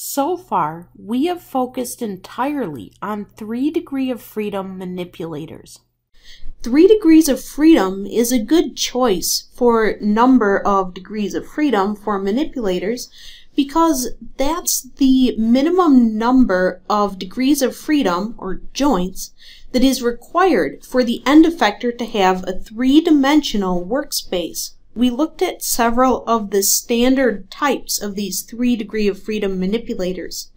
So far, we have focused entirely on three degree of freedom manipulators. Three degrees of freedom is a good choice for number of degrees of freedom for manipulators because that's the minimum number of degrees of freedom, or joints, that is required for the end effector to have a three-dimensional workspace. We looked at several of the standard types of these three degree of freedom manipulators.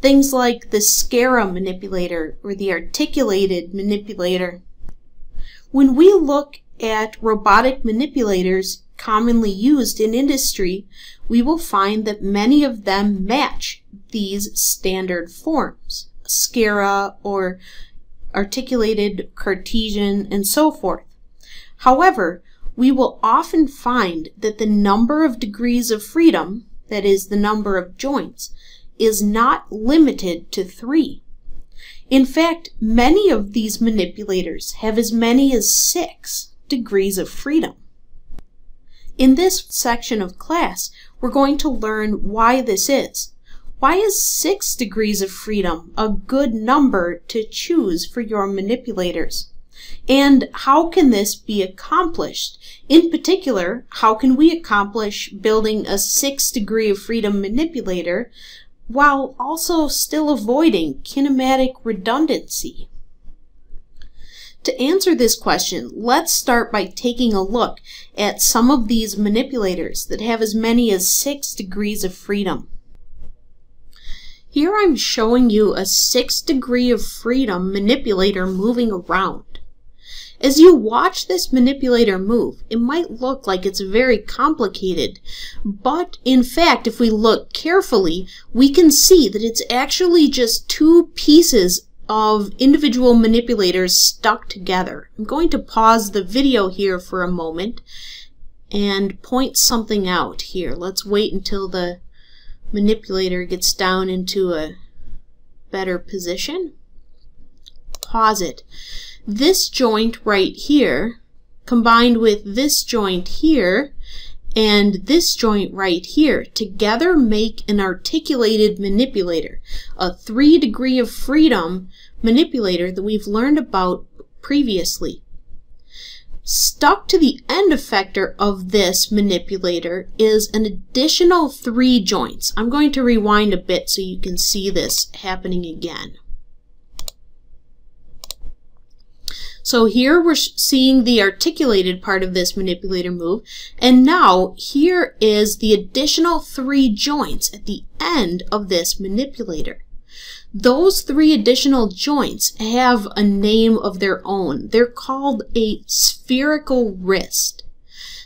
Things like the SCARA manipulator or the articulated manipulator. When we look at robotic manipulators commonly used in industry, we will find that many of them match these standard forms, SCARA or articulated Cartesian, and so forth. However, we will often find that the number of degrees of freedom, that is, the number of joints, is not limited to three. In fact, many of these manipulators have as many as six degrees of freedom. In this section of class, we're going to learn why this is. Why is six degrees of freedom a good number to choose for your manipulators? And how can this be accomplished? In particular, how can we accomplish building a six degree of freedom manipulator while also still avoiding kinematic redundancy? To answer this question, let's start by taking a look at some of these manipulators that have as many as six degrees of freedom. Here I'm showing you a six degree of freedom manipulator moving around. As you watch this manipulator move, it might look like it's very complicated, but in fact, if we look carefully, we can see that it's actually just two pieces of individual manipulators stuck together. I'm going to pause the video here for a moment and point something out here. Let's wait until the manipulator gets down into a better position. Pause it. This joint right here, combined with this joint here, and this joint right here together make an articulated manipulator, a three degree of freedom manipulator that we've learned about previously. Stuck to the end effector of this manipulator is an additional three joints. I'm going to rewind a bit so you can see this happening again. So here we're seeing the articulated part of this manipulator move. And now here is the additional three joints at the end of this manipulator. Those three additional joints have a name of their own. They're called a spherical wrist.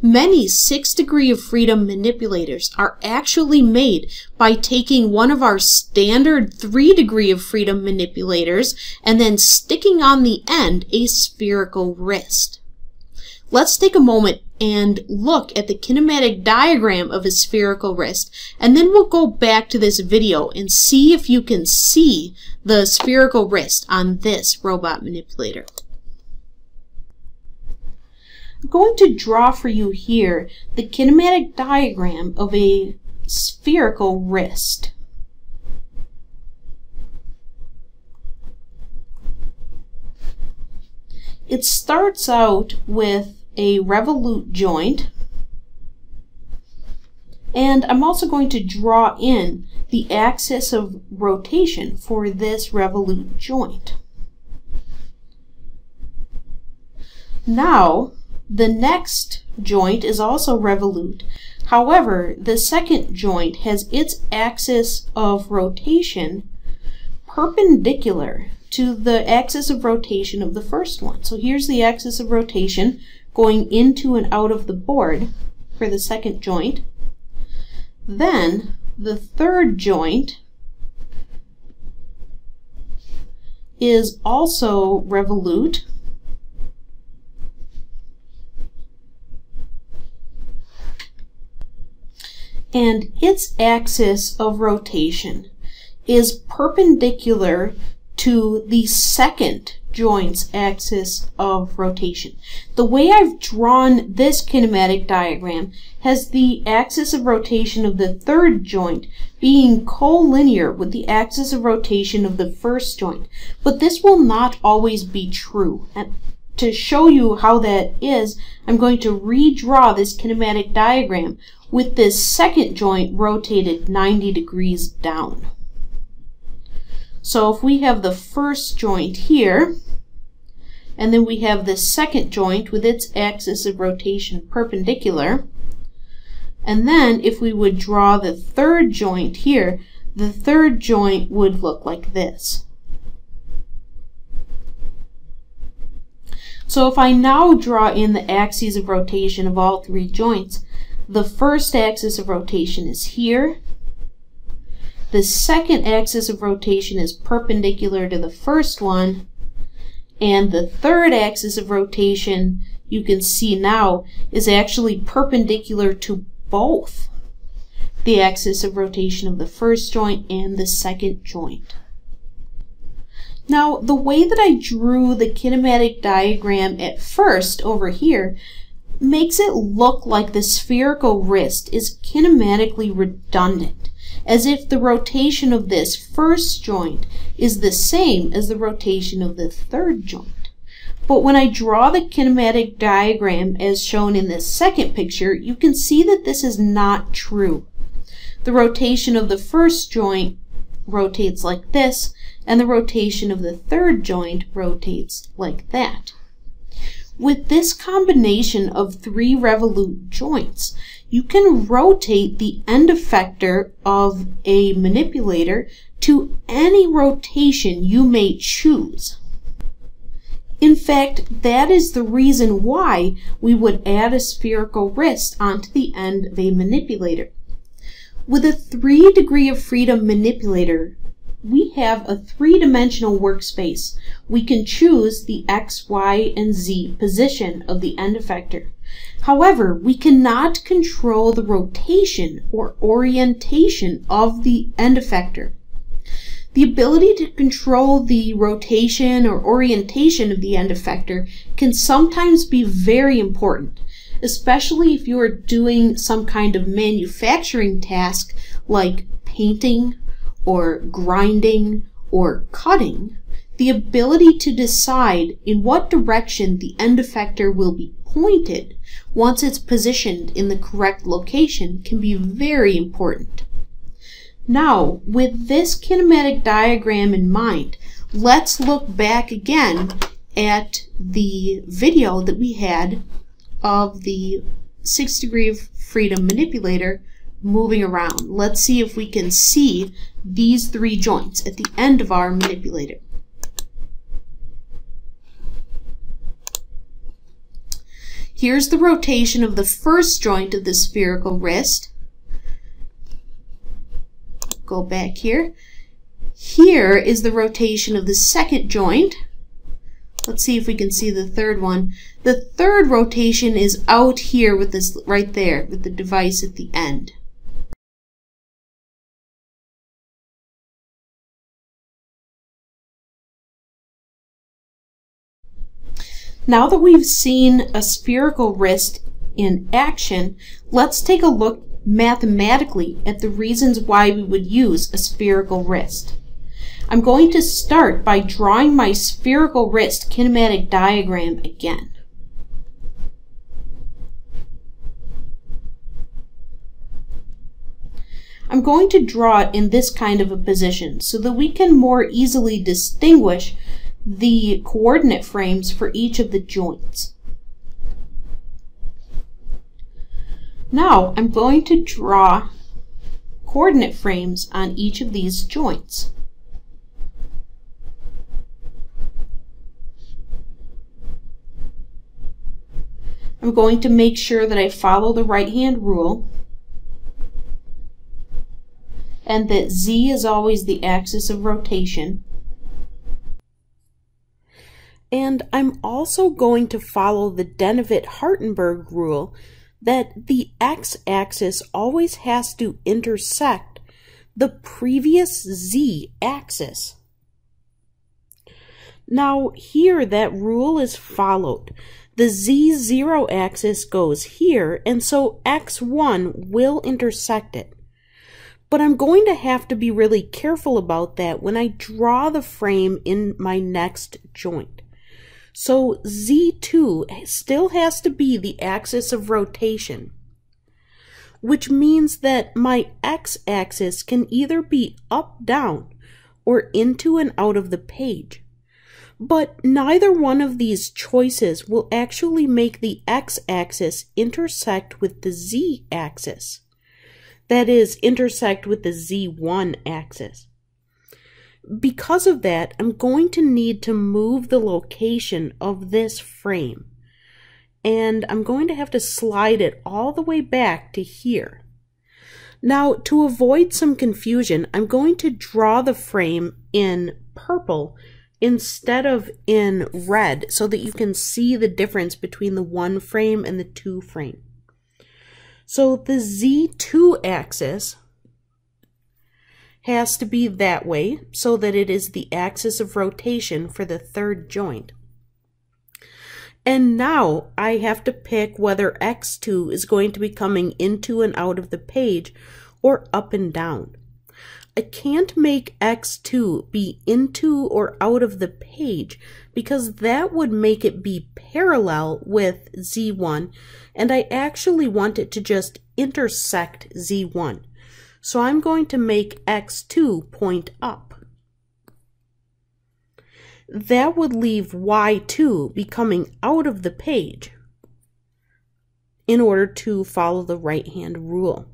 Many six degree of freedom manipulators are actually made by taking one of our standard three degree of freedom manipulators and then sticking on the end a spherical wrist. Let's take a moment and look at the kinematic diagram of a spherical wrist, and then we'll go back to this video and see if you can see the spherical wrist on this robot manipulator. I'm going to draw for you here the kinematic diagram of a spherical wrist. It starts out with a revolute joint and I'm also going to draw in the axis of rotation for this revolute joint. Now, the next joint is also revolute. However, the second joint has its axis of rotation perpendicular to the axis of rotation of the first one. So here's the axis of rotation going into and out of the board for the second joint. Then the third joint is also revolute and its axis of rotation is perpendicular to the second joint's axis of rotation. The way I've drawn this kinematic diagram has the axis of rotation of the third joint being collinear with the axis of rotation of the first joint. But this will not always be true. And to show you how that is, I'm going to redraw this kinematic diagram with this second joint rotated 90 degrees down. So if we have the first joint here, and then we have the second joint with its axis of rotation perpendicular, and then if we would draw the third joint here, the third joint would look like this. So if I now draw in the axes of rotation of all three joints, the first axis of rotation is here, the second axis of rotation is perpendicular to the first one. And the third axis of rotation, you can see now, is actually perpendicular to both the axis of rotation of the first joint and the second joint. Now, the way that I drew the kinematic diagram at first over here makes it look like the spherical wrist is kinematically redundant as if the rotation of this first joint is the same as the rotation of the third joint. But when I draw the kinematic diagram as shown in this second picture, you can see that this is not true. The rotation of the first joint rotates like this, and the rotation of the third joint rotates like that. With this combination of three revolute joints, you can rotate the end effector of a manipulator to any rotation you may choose. In fact, that is the reason why we would add a spherical wrist onto the end of a manipulator. With a 3 degree of freedom manipulator, we have a three-dimensional workspace. We can choose the X, Y, and Z position of the end effector. However, we cannot control the rotation or orientation of the end effector. The ability to control the rotation or orientation of the end effector can sometimes be very important, especially if you are doing some kind of manufacturing task like painting or grinding or cutting, the ability to decide in what direction the end effector will be pointed once it's positioned in the correct location can be very important. Now, with this kinematic diagram in mind, let's look back again at the video that we had of the 6 degree of freedom manipulator moving around. Let's see if we can see these three joints at the end of our manipulator. Here's the rotation of the first joint of the spherical wrist. Go back here. Here is the rotation of the second joint. Let's see if we can see the third one. The third rotation is out here with this right there with the device at the end. Now that we've seen a spherical wrist in action, let's take a look mathematically at the reasons why we would use a spherical wrist. I'm going to start by drawing my spherical wrist kinematic diagram again. I'm going to draw it in this kind of a position so that we can more easily distinguish the coordinate frames for each of the joints. Now I'm going to draw coordinate frames on each of these joints. I'm going to make sure that I follow the right hand rule and that Z is always the axis of rotation and I'm also going to follow the Denavit-Hartenberg rule that the x-axis always has to intersect the previous z-axis. Now here that rule is followed. The z0 axis goes here, and so x1 will intersect it. But I'm going to have to be really careful about that when I draw the frame in my next joint. So Z2 still has to be the axis of rotation, which means that my x-axis can either be up, down, or into and out of the page. But neither one of these choices will actually make the x-axis intersect with the z-axis that is, intersect with the z1 axis. Because of that, I'm going to need to move the location of this frame. And I'm going to have to slide it all the way back to here. Now, to avoid some confusion, I'm going to draw the frame in purple instead of in red so that you can see the difference between the one frame and the two frame. So the Z2 axis has to be that way so that it is the axis of rotation for the third joint. And now I have to pick whether X2 is going to be coming into and out of the page or up and down. I can't make x2 be into or out of the page because that would make it be parallel with z1 and I actually want it to just intersect z1. So I'm going to make x2 point up. That would leave y2 becoming out of the page in order to follow the right hand rule.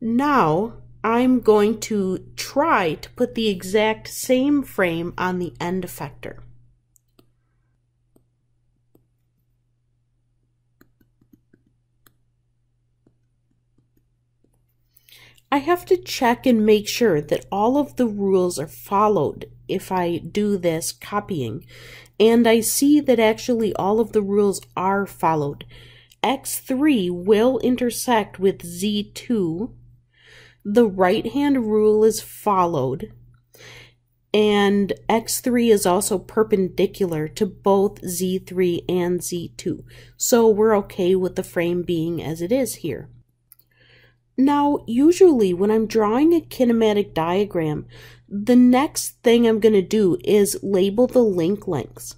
Now I'm going to try to put the exact same frame on the end effector. I have to check and make sure that all of the rules are followed if I do this copying. And I see that actually all of the rules are followed. X3 will intersect with Z2 the right hand rule is followed and x3 is also perpendicular to both z3 and z2. So we're okay with the frame being as it is here. Now, usually when I'm drawing a kinematic diagram, the next thing I'm going to do is label the link lengths.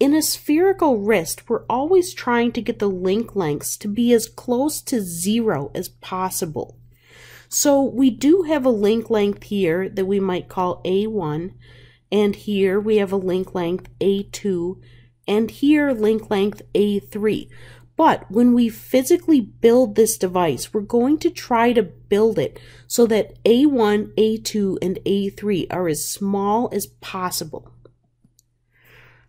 In a spherical wrist, we're always trying to get the link lengths to be as close to zero as possible. So we do have a link length here that we might call A1, and here we have a link length A2, and here link length A3. But when we physically build this device, we're going to try to build it so that A1, A2, and A3 are as small as possible.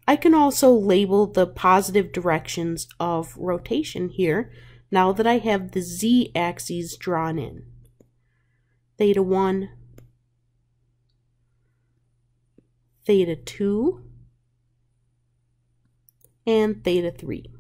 I can also label the positive directions of rotation here now that I have the z-axes drawn in theta 1, theta 2, and theta 3.